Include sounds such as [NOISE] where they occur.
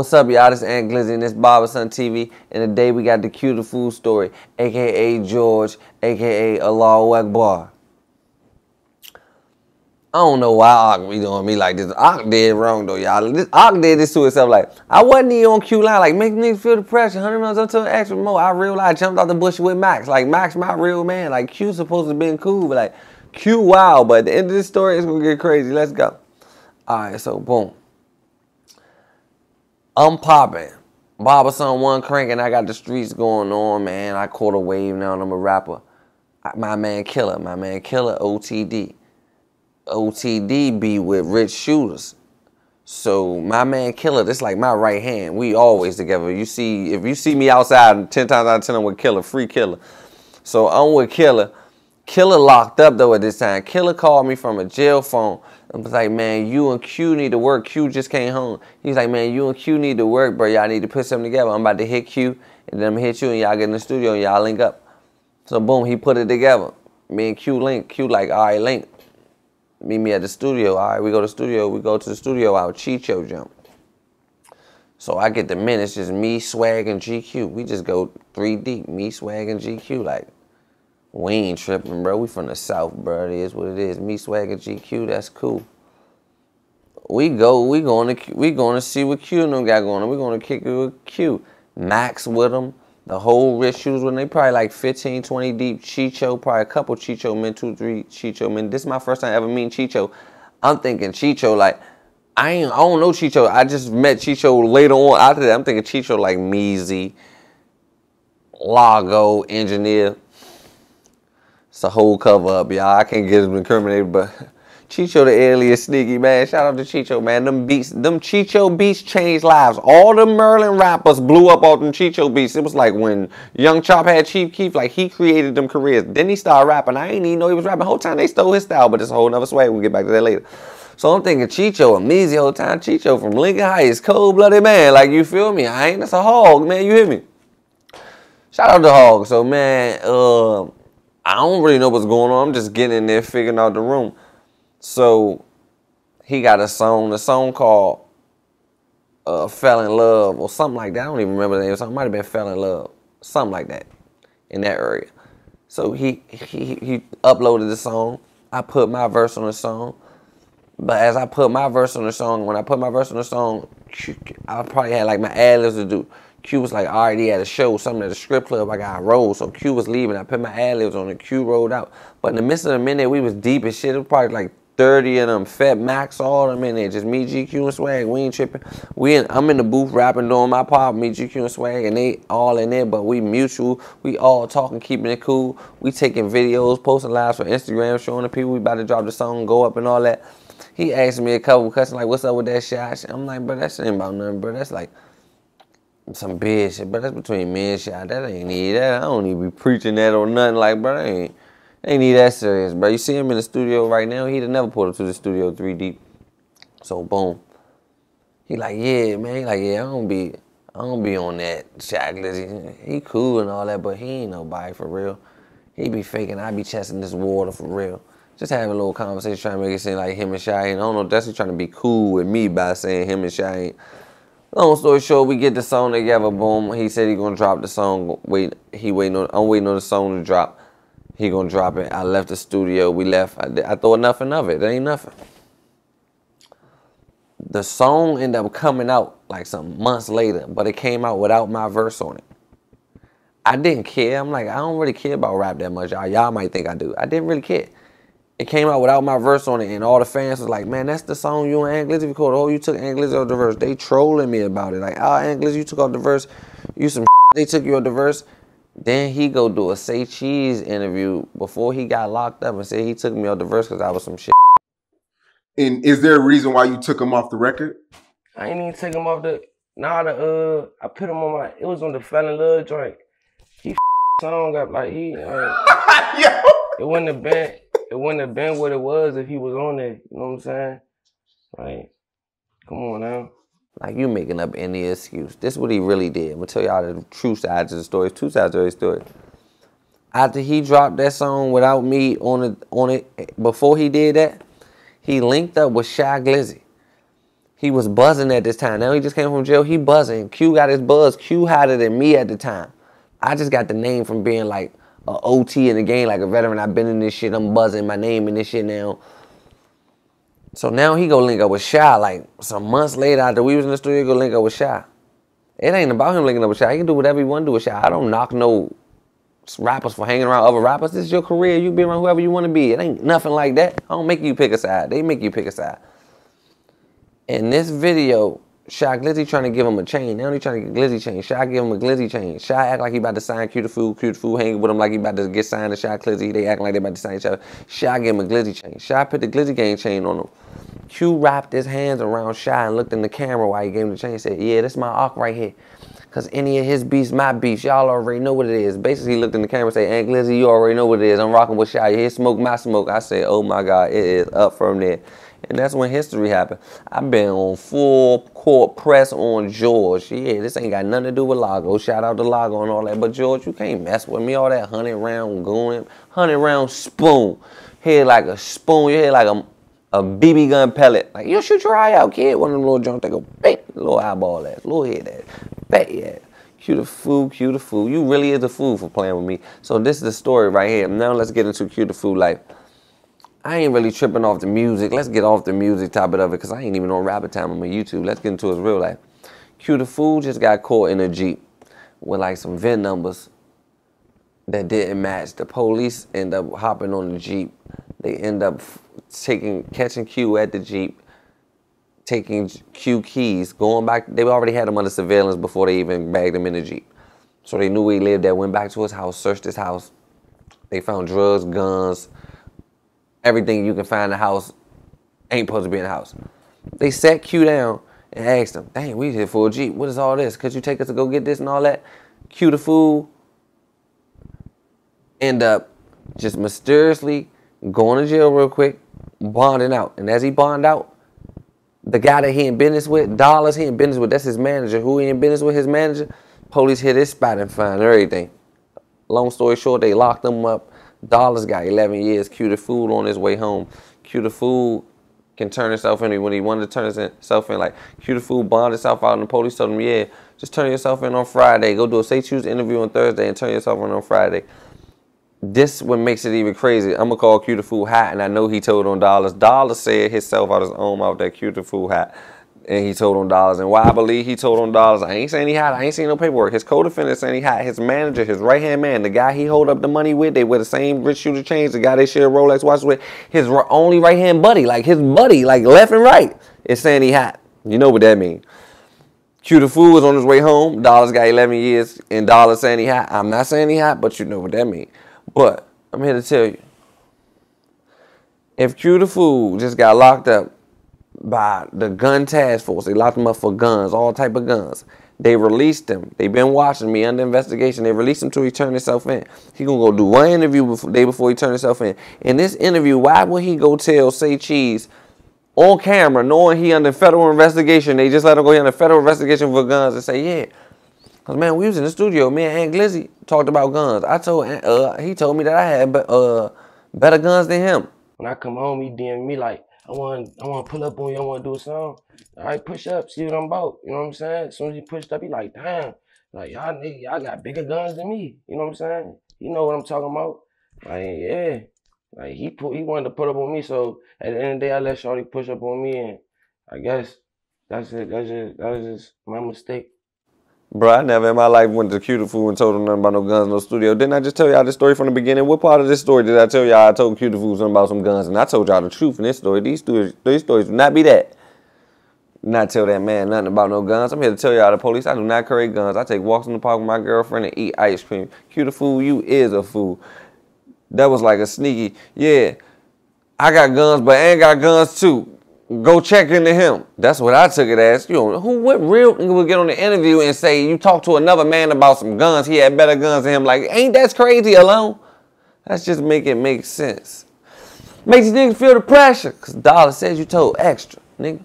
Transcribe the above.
What's up, y'all? This is Ant Glizzy and this Barbarason TV. And today we got the Q the Fool Story, aka George, aka Allah Akbar. I don't know why Ock be doing me like this. Ock did wrong though, y'all. This, did this to himself. Like, I wasn't even on Q line. Like, make niggas feel the pressure. 100 miles up to an extra more. I realized jumped out the bush with Max. Like, Max my real man. Like, Q supposed to been cool, but like, Q wow. But at the end of this story, it's gonna get crazy. Let's go. All right, so boom. I'm popping. Barbarason one cranking. I got the streets going on, man. I caught a wave now and I'm a rapper. My man Killer, my man Killer, OTD. OTD be with rich shooters. So my man Killer, this like my right hand. We always together. You see, if you see me outside, ten times out of ten I'm with Killer, free Killer. So I'm with Killer. Killer locked up though at this time. Killer called me from a jail phone I was like, man, you and Q need to work. Q just came home. He's like, man, you and Q need to work, bro. Y'all need to put something together. I'm about to hit Q and then I'm hit you and y'all get in the studio and y'all link up. So boom, he put it together. Me and Q link. Q like, all right, link meet me at the studio. All right, we go to the studio. We go to the studio out Chicho jump. So I get the minutes, just me, Swag, and GQ. We just go three deep. Me, Swag, and GQ. Like, we ain't tripping, bro. We from the South, bro. It is what it is. Me, Swag, and GQ. That's cool. We go. We going to. We going to see what Q and them got going on. We going to kick it with Q. Max with them. The whole wrist shoes when they probably like 15, 20 deep. Chicho, probably a couple Chicho men, two, three Chicho men. This is my first time ever meeting Chicho. I'm thinking Chicho like I ain't I don't know Chicho. I just met Chicho later on after that. I'm thinking Chicho like Meezy, Lago, engineer. It's a whole cover up, y'all. I can't get him incriminated, but [LAUGHS] Chicho the alias sneaky man. Shout out to Chicho, man. Them beats, them Chicho beats changed lives. All the Maryland rappers blew up off them Chicho beats. It was like when Young Chop had Chief Keef, like he created them careers. Then he started rapping. I ain't even know he was rapping. The whole time they stole his style, but it's a whole nother swag. We'll get back to that later. So I'm thinking Chicho, Meezy whole time. Chicho from Lincoln Heights, cold-blooded man. Like you feel me? I ain't that's a hog, man. You hear me? Shout out to Hog. So man, uh, I don't really know what's going on. I'm just getting in there, figuring out the room. So he got a song, a song called uh, Fell in Love or something like that. I don't even remember the name. Something might have been Fell in Love, something like that in that area. So he he he uploaded the song. I put my verse on the song. But as I put my verse on the song, when I put my verse on the song, I probably had like my ad to do. Q was like, right, he had a show, something at the script club. I got rolled. So Q was leaving. I put my ad libs on it. Q rolled out. But in the midst of the minute, we was deep as shit. It was probably like 30 of them, Fat Max, all them in there. Just me, GQ, and Swag. We ain't tripping. We in, I'm in the booth rapping, doing my pop, me, GQ, and Swag, and they all in there, but we mutual. We all talking, keeping it cool. We taking videos, posting lives for Instagram, showing the people we about to drop the song, go up and all that. He asked me a couple questions like, what's up with that shot? I'm like, bro, that ain't about nothing, bro. That's like some big shit, but that's between me and shot. That ain't need that. I don't even be preaching that or nothing. Like, bro, that ain't Ain't need that serious, bro. You see him in the studio right now. He'd have never pulled up to the studio three deep. So boom. He like, yeah, man. He like, yeah, I don't be, I don't be on that shackless. He, he cool and all that, but he ain't nobody for real. He be faking. I be chesting this water for real. Just having a little conversation, trying to make it seem like him and Shy. I don't know. That's trying to be cool with me by saying him and Shy. Long story short, we get the song together. Boom. He said he gonna drop the song. Wait, he waiting on. I'm waiting on the song to drop. He gonna drop it. I left the studio. We left. I, I thought nothing of it. It ain't nothing. The song ended up coming out like some months later, but it came out without my verse on it. I didn't care. I'm like, I don't really care about rap that much. Y'all, y'all might think I do. I didn't really care. It came out without my verse on it, and all the fans was like, "Man, that's the song you and Ant Glizzy recorded. Oh, you took Ant Glizzy off the verse." They trolling me about it, like, "Oh, Ant Glizzy, you took off the verse. You some." [LAUGHS] They took you off the verse. Then he go do a Say Cheese interview before he got locked up and said he took me off the verse because I was some shit. And is there a reason why you took him off the record? I ain't even take him off the. Nah, the uh, I put him on my. It was on the Fell in Love joint. He [LAUGHS] song up like he. Like, [LAUGHS] it wouldn't have been. It wouldn't have been what it was if he was on there. You know what I'm saying? Like, come on now. Like you making up any excuse. This is what he really did. I'm gonna tell y'all the true sides of the story. Two sides of the story. After he dropped that song without me on it on it before he did that, he linked up with Shy Glizzy. He was buzzing at this time. Now he just came from jail. He buzzing. Q got his buzz. Q hotter than me at the time. I just got the name from being like a OT in the game, like a veteran. I've been in this shit. I'm buzzing my name in this shit now. So now he go link up with Shy. Like some months later, after we was in the studio, go link up with Shy. It ain't about him linking up with Shy. He can do whatever he want to do with Shy. I don't knock no rappers for hanging around other rappers. This is your career. You be around whoever you want to be. It ain't nothing like that. I don't make you pick a side. They make you pick a side. In this video, Shy Glizzy trying to give him a chain. Now he trying to get Glizzy chain. Shy give him a Glizzy chain. Shy act like he about to sign Q the Fool. Q the Fool hanging with him like he about to get signed to Shy Glizzy. They acting like they about to sign each other. Shy give him a Glizzy chain. Shy put the Glizzy gang chain on him. Q wrapped his hands around Shy and looked in the camera while he gave him the chain and said, yeah, this my arc right here. Cause any of his beats, my beats, y'all already know what it is. Basically, he looked in the camera and said, Ant Glizzy, you already know what it is. I'm rocking with. You hear smoke, my smoke. I said, oh my God, it is up from there. And that's when history happened. I've been on full court press on George. Yeah, this ain't got nothing to do with Lago. Shout out to Lago and all that. But George, you can't mess with me. All that hundred round going, hundred round spoon. Head like a spoon. Your head like a a BB gun pellet. Like you shoot your eye out, kid. One of them little joints that go bang, little eyeball ass, little head ass, bat yeah. Q the fool, Q the fool. You really is a fool for playing with me. So this is the story right here. Now let's get into Q the fool life. I ain't really tripping off the music. Let's get off the music topic of it because I ain't even on rabbit time on my YouTube. Let's get into his real life. Q the fool just got caught in a Jeep with like some VIN numbers that didn't match. The police end up hopping on the Jeep. They end up taking catching Q at the Jeep, taking Q keys, going back. They already had him under surveillance before they even bagged him in the Jeep. So they knew where he lived at, went back to his house, searched his house. They found drugs, guns, everything you can find in the house ain't supposed to be in the house. They sat Q down and asked him, dang, we here for a Jeep. What is all this? Could you take us to go get this and all that? Q the fool end up just mysteriously going to jail real quick, bonding out. And as he bond out, the guy that he in business with, dollars he in business with, that's his manager. Who he in business with, his manager, police hit his spot and find everything. Long story short, they locked him up Dollars got 11 years. Q the fool on his way home. Q the fool can turn himself in when he wanted to turn himself in. Like Q the fool bonded himself out, and the police told him, "Yeah, just turn yourself in on Friday. Go do a Say Cheese interview on Thursday and turn yourself in on Friday." This what makes it even crazy. I'm gonna call Q the fool hat, and I know he told on Dollars. Dollars said himself out his own mouth that Q the fool hat and he told on dollars. And why I believe he told on dollars, I ain't saying he had, I ain't seen no paperwork. His co-defendant saying he had his manager, his right hand man, the guy he hold up the money with, they wear the same rich shooter chains, the guy they share Rolex watches with, his only right hand buddy, like his buddy, like left and right, is saying he had. You know what that means. Q the fool was on his way home. Dollars got 11 years, and Dollars saying he had. I'm not saying he had, but you know what that means. But I'm here to tell you. If Q the fool just got locked up by the gun task force. They locked him up for guns, all type of guns. They released him. They've been watching me under investigation. They released him till he turned himself in. He gonna go do one interview before, day before he turned himself in. In this interview, why would he go tell Say Cheese on camera, knowing he under federal investigation? They just let him go under federal investigation for guns and say, yeah. Cause man, we was in the studio. Me and Ant Glizzy talked about guns. I told uh, he told me that I had uh, better guns than him. When I come home, he DM me like, I want I want to pull up on you. I want to do a song. All right, push up. See what I'm about. You know what I'm saying? As soon as he pushed up, he like, damn, like y'all nigga, y'all got bigger guns than me. You know what I'm saying? You know what I'm talking about? Like yeah, like he put he wanted to put up on me. So at the end of the day, I let Shorty push up on me, and I guess that's it. That's just that was just my mistake. Bro, I never in my life went to Fool and told him nothing about no guns no studio. Didn't I just tell y'all the story from the beginning? What part of this story did I tell y'all I told Fool something about some guns? And I told y'all the truth in this story. These stories, these stories do not be that. Not tell that man nothing about no guns. I'm here to tell y'all the police, I do not carry guns. I take walks in the park with my girlfriend and eat ice cream. Fool, you is a fool. That was like a sneaky, yeah, I got guns, but I ain't got guns too go check into him. That's what I took it as. You know, who what real nigga would get on the interview and say you talked to another man about some guns, he had better guns than him. Like, ain't that crazy alone? That's just make it make sense. Makes you niggas feel the pressure. Cause Dollar says you told extra, nigga.